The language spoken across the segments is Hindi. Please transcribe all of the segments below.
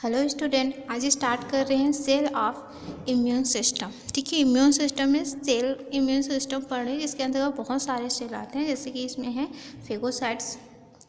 हेलो स्टूडेंट आज स्टार्ट कर रहे हैं सेल ऑफ़ इम्यून सिस्टम ठीक है इम्यून सिस्टम में सेल इम्यून सिस्टम पढ़ रहे हैं, जिसके अंदर बहुत सारे सेल आते हैं, जैसे कि इसमें है फेगोसाइट्स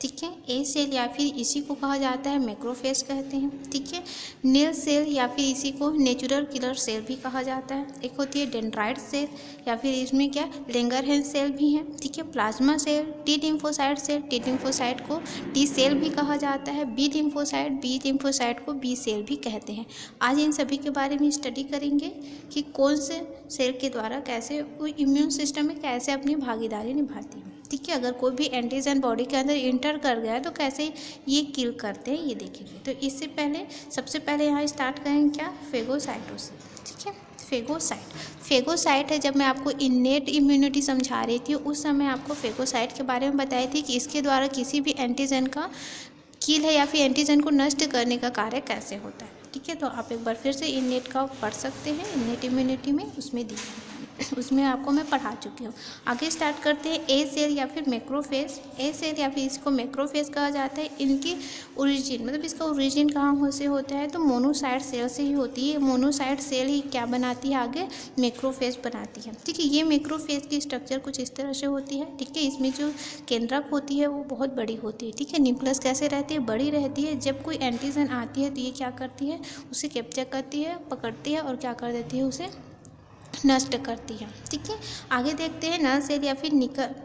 ठीक है? ए सेल या फिर इसी को कहा जाता है मैक्रोफेज कहते हैं, ठीक है? नील सेल या फिर इसी को नेचुरल किलर सेल भी कहा जाता है। एक होती है डेंड्राइट सेल या फिर इसमें क्या? लेंगर सेल भी हैं, ठीक है? Plasma cell T lymphocyte cell T lymphocyte को टी सेल भी कहा जाता है बी लिम्फोसाइट बी लिम्फोसाइट को बी सेल भी कहते हैं। आज इन सभी के बारे में स्टडी करेंगे कि कौन से सेल के द्वारा कैसे इम्यून सिस्टम में कैसे अपनी भागीदारी निभाती है। ठीक है अगर कोई भी एंटीजन बॉडी के अंदर इंटर कर गया है तो कैसे ये किल करते हैं, ये देखेंगे। तो इससे पहले, सबसे पहले यहाँ स्टार्ट करेंगे क्या? फेगोसाइटोसिस ठीक है? फेगोसाइट फेगोसाइट है, जब मैं आपको इन्नेट इम्यूनिटी समझा रही थी, उस समय आपको फेगोसाइट के बारे में बताई थी कि इसके द्वारा किसी भी एंटीजन का किल है या फिर एंटीजन को नष्ट करने का कार्य कैसे होता है, ठीक है? तो आप एक बार फिर से इन्नेट का पढ़ सकते हैं इन्नेट इम्यूनिटी में उसमें दी उसमें आपको मैं पढ़ा चुकी हूँ। आगे स्टार्ट करते हैं ए सेल या फिर मैक्रोफेज ए सेल या फिर इसको मैक्रोफेज कहा जाता है। इनकी ओरिजिन मतलब इसका ओरिजिन कहाँ से होता है? तो मोनोसाइड सेल से ही होती है। मोनोसाइड सेल ही क्या बनाती है आगे? मैक्रोफेज बनाती है। ठीक है, ये मैक्रोफेज की स्ट्रक्चर कुछ इस तरह से होती है। ठीक है, इसमें जो केंद्रक होती है, वो बहुत बड़ी होती है। ठीक है न्यूक्लियस कैसे रहती है? बड़ी रहती है। जब कोई एंटीजन आती है तो ये क्या करती है? उसे कैप्चर करती है, पकड़ती है और क्या कर देती है उसे? नष्ट करती है, ठीक है? आगे देखते हैं, नल सेल या फिर निकल,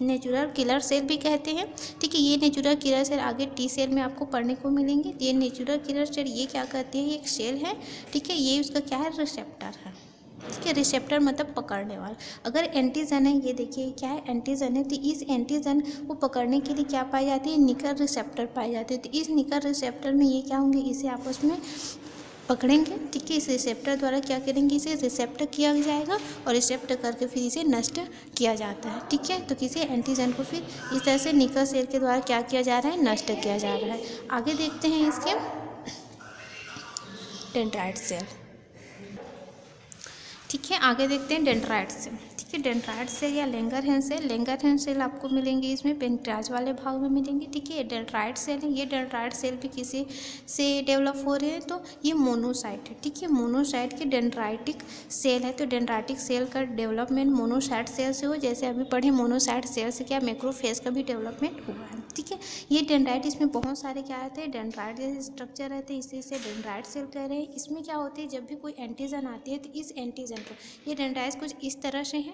नेचुरल किलर सेल भी कहते हैं, ठीक है? ये नेचुरल किलर सेल आगे टी सेल में आपको पढ़ने को मिलेंगे। ये नेचुरल किलर सेल ये क्या कहती है? ये एक सेल है, ठीक है? ये उसका क्या है? रिसेप्टर है, ठीक है? रिसेप्टर मतलब पकड़ने वाला। अगर एंटीजन है, ये देखिए क्या है? एंटीजन है तो इस एंटीजन को पकड़ने के लिए क्या पाई जाती है? निकर रिसेप्टर पाए जाते हैं। तो इस निकर रिसेप्टर में ये क्या होंगे? इसे आपस में पकड़ेंगे, ठीक है? इस रिसेप्टर द्वारा क्या करेंगे इसे? रिसेप्टर किया जाएगा और रिसेप्टर करके फिर इसे नष्ट किया जाता है, ठीक है? तो किसी एंटीजन को फिर इस तरह से निकल सेल के द्वारा क्या किया जा रहा है? नष्ट किया जा रहा है। आगे देखते हैं इसके डेंड्राइट सेल ठीक है? आगे देखते हैं डेंड्राइट सेल इसके डेंड्राइट सेल या Langerhans cell, Langerhans cell आपको मिलेंगे इसमें, पेंट्राज वाले भाग में मिलेंगे, ठीक है? डेंड्राइट सेल है, ये डेंड्राइट सेल भी किसी से डेवलप हो रहे हैं तो ये मोनोसाइट है, ठीक है? मोनोसाइट के डेंड्राइटिक सेल है तो डेंड्राइटिक सेल का डेवलपमेंट मोनोसाइट सेल से हो, जैसे अभी पढ़े मोनोसाइट सेल से क्या मैक्रोफेज का भी डेवलपमेंट हुआ है, ठीक है? ये डेंड्राइट इसमें बहुत सारे क्या रहते हैं? डेंड्राइट जैसे स्ट्रक्चर रहते हैं, इसी से डेंड्राइट सेल कह रहे हैं। इसमें क्या होती है? जब भी कोई एंटीजन आती है तो इस एंटीजन को, ये डेंड्राइट कुछ इस तरह से है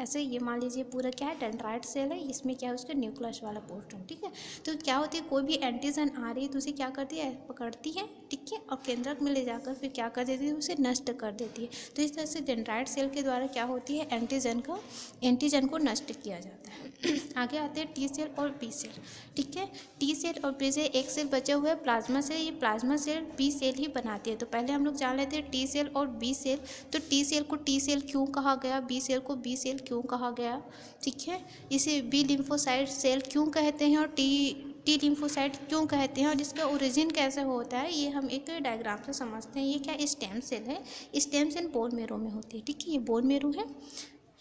ऐसे ये मान लीजिए पूरा क्या है डेंड्राइट सेल है, इसमें क्या है उसका न्यूक्लियस वाला पोर्शन ठीक है? तो क्या होती है, कोई भी एंटीजन आ रही है तो उसे क्या करती है, पकड़ती है, ठीक है? और केंद्रक में ले जाकर फिर क्या कर देती है, उसे नष्ट कर देती है। तो इस तरह से डेंड्राइट सेल के द्वारा क्या होती है एंटीजन का एंटीजन को नष्ट किया जाता है। आगे आते हैं टी सेल और बी सेल ठीक है? टी सेल और बी सेल एक सेल बचा हुआ है प्लाज्मा सेल ये प्लाज्मा सेल बी सेल ही बनाती है। तो पहले हम लोग जान लेते हैं टी सेल और बी सेल तो टी सेल को टी सेल क्यों कहा गया? बी सेल को बी सेल क्यों कहा गया? ठीक है? इसे बी लिम्फोसाइट सेल क्यों कहते हैं और टी टी लिम्फोसाइट क्यों कहते हैं और इसका ओरिजिन कैसे होता है? ये हम एक डायग्राम से समझते हैं। ये क्या स्टेम सेल है? स्टेम सेल बोन मेरो में होती है। ठीक है? ये बोन मेरो है।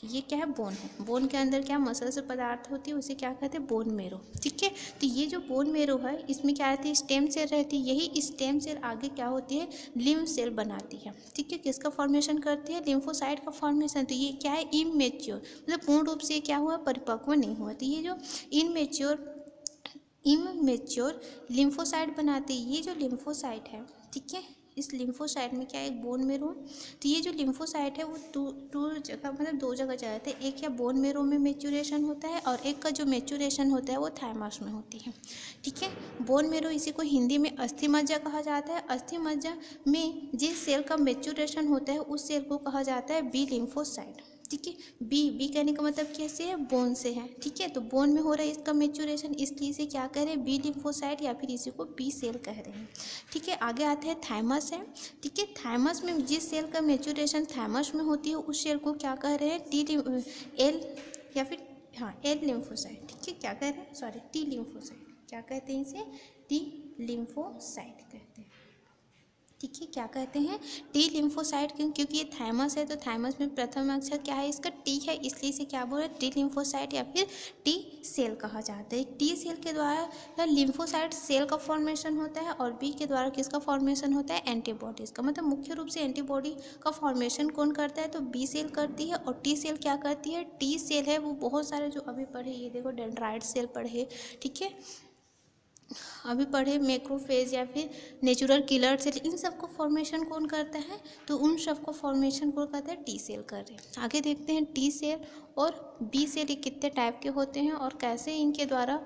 ये क्या है? बोन है। बोन के अंदर क्या मसल्स पदार्थ होती है, उसे क्या कहते हैं? Bone marrow. ठीक है? तो ये जो बोन मेरो है, इसमें क्या रहती है? स्टेम सेल रहती है। यही स्टेम सेल आगे क्या होती है? लिम्फ सेल बनाती है। ठीक है? किसका फॉर्मेशन करती है? लिम्फोसाइड का फॉर्मेशन तो ये क्या है? इमेच्योर मतलब पूर्ण रूप से क्या हुआ? परिपक्व नहीं हुआ। तो ये जो इमेच्योर इमेच्योर लिम्फोसाइट बनाती ये जो लिम्फोसाइट है, ठीक है? इस लिम्फोसाइट में क्या एक बोन मेरो तो ये जो लिम्फोसाइट है, वो टू टू जगह मतलब दो जगह जाते हैं एक या बोन मेरो में मेचुरेशन होता है और एक का जो मेचुरेशन होता है, वो थाइमस में होती है। ठीक है? बोन मेरो इसी को हिंदी में अस्थि मज्जा कहा जाता है। अस्थि मज्जा में जिस सेल का मेचुरेशन होता है, उस सेल को कहा जाता है बी लिम्फोसाइट ठीक है? बी बी कहने का मतलब कैसे है? बोन से है, ठीक है? तो बोन में हो रहा है इसका मेचुरेशन इसलिए इसे क्या कह रहे हैं? बी लिम्फोसाइट या फिर इसी को बी सेल कह रहे हैं, ठीक है? आगे आते हैं थाइमस है, ठीक है? थाइमस में जिस सेल का मेचुरेशन थाइमस में होती है, उस सेल को क्या कह रहे हैं? टी एल या फिर हाँ एल लिम्फोसाइट ठीक है? क्या कह रहे हैं? सॉरी टी लिम्फोसाइट क्या कहते हैं इसे? टी लिम्फोसाइट कहते हैं। ठीक है क्या कहते हैं टी लिम्फोसाइट क्यों? क्योंकि ये थाइमस है तो थैमस में प्रथम अक्षर क्या है? इसका टी है, इसलिए इसे क्या बोल? रहे हैं टी लिम्फोसाइट या फिर टी सेल कहा जाता है। टी सेल के द्वारा लिम्फोसाइट सेल का फॉर्मेशन होता है और बी के द्वारा किसका फॉर्मेशन होता है? एंटीबॉडीज का। मतलब मुख्य रूप से एंटीबॉडी का फॉर्मेशन कौन करता है? तो बी सेल करती है और टी सेल क्या करती है? टी सेल है, वो बहुत सारे जो अभी पढ़े, ये देखो डेंड्राइड सेल पढ़े, ठीक है? अभी पढ़े मैक्रोफेज या फिर नेचुरल किलर सेल इन सबको फॉर्मेशन कौन करता है? तो उन सबको फॉर्मेशन कौन करता है? टी सेल कर रहे हैं। आगे देखते हैं टी सेल और बी सेल ये कितने टाइप के होते हैं और कैसे इनके द्वारा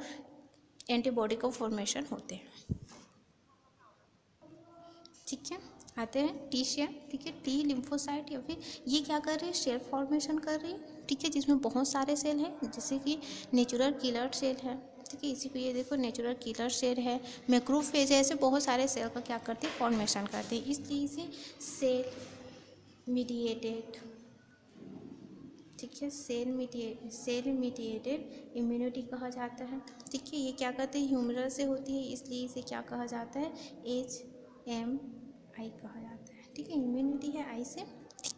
एंटीबॉडी का फॉर्मेशन होते हैं। ठीक है? आते हैं टी सेल ठीक है? टी लिम्फोसाइट या फिर ये क्या कर रही है? सेल फॉर्मेशन कर रही है। ठीक है? जिसमें बहुत सारे सेल हैं, जैसे कि नेचुरल किलर सेल है। ठीक है इसी को ये देखो नेचुरल किलर सेल है। मैक्रोफेज है, ऐसे बहुत सारे सेल का क्या करते हैं? फॉर्मेशन करते हैं। इसलिए इसे सेल मीडिएटेड ठीक है? सेल मीडिए सेल मीडिएटेड इम्यूनिटी कहा जाता है। ठीक है, ये क्या कहते हैं? ह्यूमरल से होती है, इसलिए इसे क्या कहा जाता है? एच एम आई कहा जाता है। ठीक है इम्यूनिटी है आई से।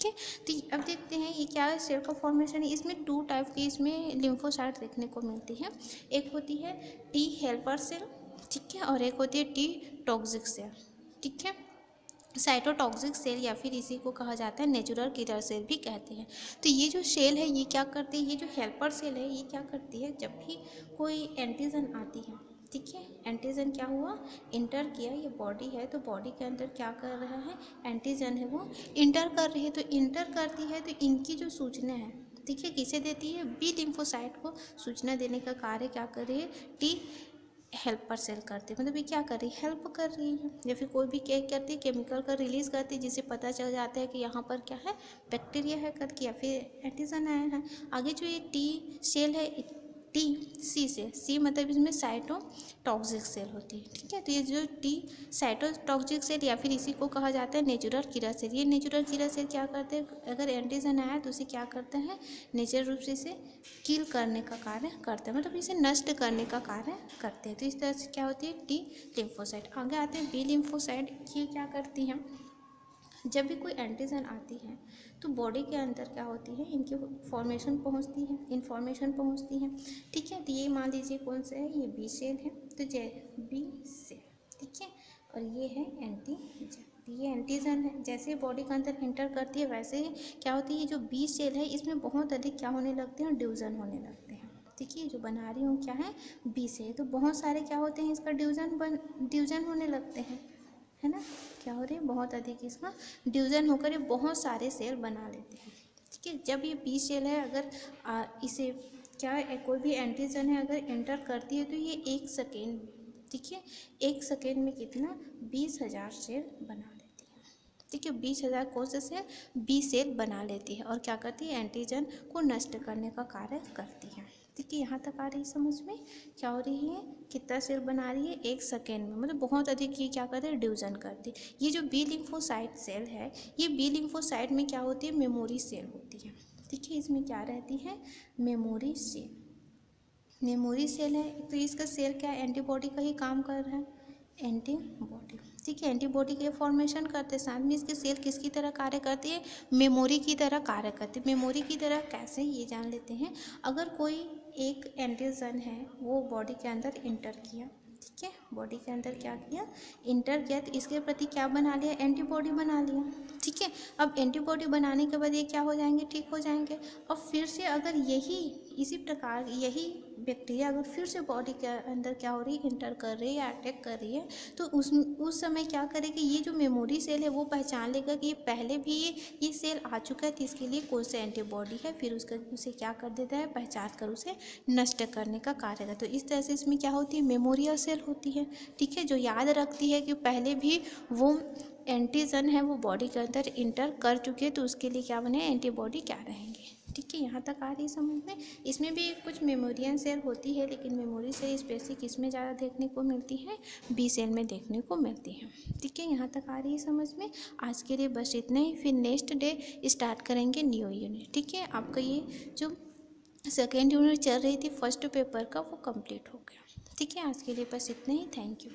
ठीक है? तो अब देखते हैं ये क्या है सेल का फॉर्मेशन है। इसमें टू टाइप की इसमें लिम्फोसाइट देखने को मिलती है। एक होती है टी हेल्पर सेल ठीक है? और एक होती है टी टॉक्सिक सेल ठीक है? साइटोटॉक्सिक सेल या फिर इसी को कहा जाता है नेचुरल किलर सेल भी कहते हैं। तो ये जो सेल है, ये क्या करती है? ये जो हेल्पर सेल है, ये क्या करती है? जब भी कोई एंटीजन आती है ठीक है? एंटीजन क्या हुआ? इंटर किया, ये बॉडी है तो बॉडी के अंदर क्या कर रहा है? एंटीजन है वो। इंटर कर रही है तो इंटर करती है तो इनकी जो सूचना है, ठीक है, किसे देती है? बी लिम्फोसाइट को। सूचना देने का कार्य क्या कर रही है? टी हेल्पर सेल करती है। मतलब ये क्या कर रही है? हेल्प कर रही है। या फिर कोई भी क्या करती है केमिकल का रिलीज़ करती है, जिससे पता चल जाता है कि यहाँ पर क्या है? बैक्टीरिया है करके, या फिर एंटीजन आया है। आगे जो ये टी सेल है टी सी से। सी मतलब इसमें साइटो टॉक्सिक सेल होती है, ठीक है? तो ये जो टी साइटो टॉक्सिक सेल या फिर इसी को कहा जाता है नेचुरल कीड़ा सेल ये नेचुरल कीड़ा सेल क्या करते हैं? अगर एंटीजन आया तो उसे क्या करते हैं? नेचुरल रूप से इसे किल करने का कार्य करते हैं मतलब इसे नष्ट करने का कार्य करते हैं। तो इस तरह से क्या होती है? टी लिम्फोसाइट आगे आते हैं। बी लिम्फोसाइट ये क्या करती हैं? जब भी कोई एंटीजन आती है तो बॉडी के अंदर क्या होती है? इनकी फॉर्मेशन पहुँचती है इन्फॉर्मेशन पहुँचती है। ठीक है? तो ये मान लीजिए कौन सा है? ये बी सेल है। तो जै बी सेल ठीक है? और ये है एंटीजन ये एंटीजन है। जैसे बॉडी के अंदर इंटर करती है, वैसे ही क्या होती है? ये जो बी सेल है, इसमें बहुत अधिक क्या होने लगते हैं? ड्यूजन होने लगते हैं। ठीक है? जो बना रही हूँ, क्या है? बी से तो बहुत सारे क्या होते हैं? इसका ड्यूजन बन ड्यूजन होने लगते हैं। है ना? क्या हो रही है? बहुत अधिक इसका ड्यूजन होकर ये बहुत सारे सेल बना लेते हैं। ठीक है? जब ये बी सेल है अगर आ, इसे क्या है कोई भी एंटीजन है अगर एंटर करती है तो ये एक सेकेंड ठीक है? एक सेकेंड में कितना? बीस हज़ार सेल बना लेती है। ठीक है? बीस हज़ार कौन से सेल बी सेल बना लेती है और क्या करती है? एंटीजन को नष्ट करने का कार्य करती है। है यहाँ तक आ रही है समझ में? क्या हो रही है? कितना सेल बना रही है? एक सेकेंड में। मतलब बहुत अधिक ये क्या कर करते हैं? ड्यूजन करती है। ये जो बी लिम्फोसाइट सेल है, ये बी लिम्फोसाइट में क्या होती है? मेमोरी सेल होती है। ठीक है इसमें क्या रहती है? मेमोरी सेल मेमोरी सेल है। तो इसका सेल क्या है? एंटीबॉडी का ही काम कर रहा है। एंटीबॉडी ठीक है एंटीबॉडी के फॉर्मेशन करते साथ में इसके सेल किसकी तरह कार्य करती है? मेमोरी की तरह कार्य करती है। मेमोरी की तरह कैसे? ये जान लेते हैं। अगर कोई एक एंटीजन है वो बॉडी के अंदर इंटर किया। ठीक है? बॉडी के अंदर क्या किया? इंटर किया तो इसके प्रति क्या बना लिया? एंटीबॉडी बना लिया। ठीक है? अब एंटीबॉडी बनाने के बाद ये क्या हो जाएँगे? ठीक हो जाएँगे। और फिर से अगर यही, इसी प्रकार यही बैक्टीरिया अगर फिर से बॉडी के अंदर क्या हो रही है? इंटर कर रही है या अटैक कर रही है तो उस उस समय क्या करेगी ये जो मेमोरी सेल है वो पहचान लेगा कि ये पहले भी ये ये सेल आ चुका है तो इसके लिए कौन सा एंटीबॉडी है? फिर उसका, उसे क्या कर देता है? पहचान कर उसे नष्ट करने का कार्य करता तो इस तरह से इसमें क्या होती है? मेमोरियल सेल होती है। ठीक है, जो याद रखती है कि पहले भी वो एंटीजन है, वो बॉडी के अंदर इंटर कर चुके हैं तो उसके लिए क्या बने एंटीबॉडी क्या रहेंगे। ठीक है, यहाँ तक आ रही समझ में। इसमें भी कुछ मेमोरियन सेल होती है, लेकिन मेमोरी सेल स्पेसिक इसमें ज़्यादा देखने को मिलती है बी सेल में देखने को मिलती है। ठीक है, यहाँ तक आ रही है समझ में। आज के लिए बस इतना ही। फिर नेक्स्ट डे स्टार्ट करेंगे न्यू यूनिट ठीक है, आपका ये जो सेकेंड यूनिट चल रही थी फ़र्स्ट पेपर का, वो कंप्लीट हो गया। ठीक है। आज के लिए बस इतना ही। Thank you